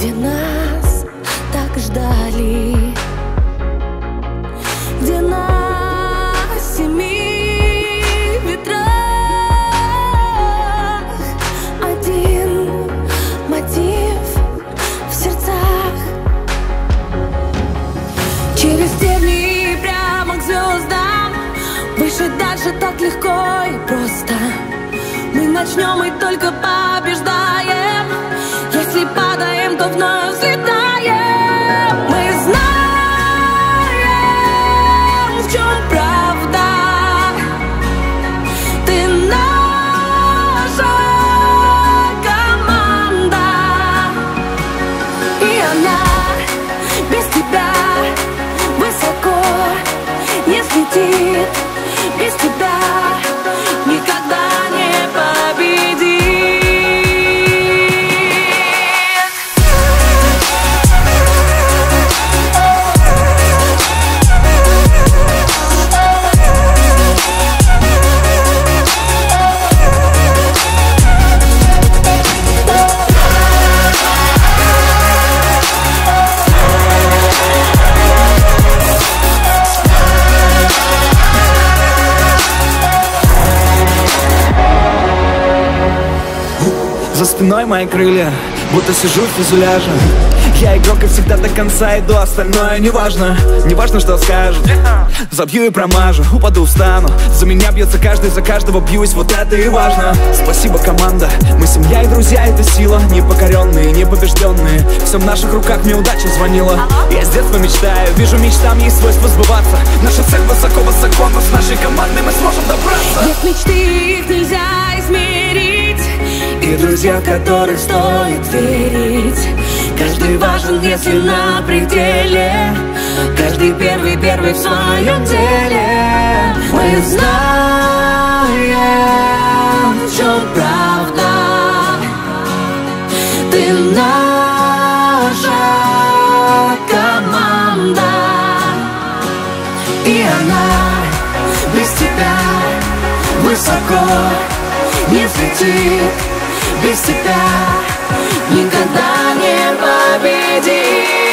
где нас так ждали, не взлетит Без тебя За спиной мои крылья, будто сижу в фюзеляже. Я игрок и всегда до конца иду, остальное не важно. Не важно, что скажут. Забью и промажу, упаду, встану. За меня бьется каждый, за каждого бьюсь, вот это и важно. Спасибо, команда, мы семья и друзья, это сила. Непокоренные, непобежденные. Все в наших руках, мне удача звонила. Я с детства мечтаю, вижу мечтам есть свойство сбываться. Наша цель высоко-высоко, но с нашей командой мы сможем добраться. Нет мечты, их нельзя друзья, в которых стоит верить. Каждый важен, если на пределе. Каждый первый, первый в своем деле. Мы знаем, в чем правда. Ты наша команда. И она без тебя высоко не взлетит без тебя никогда не победить.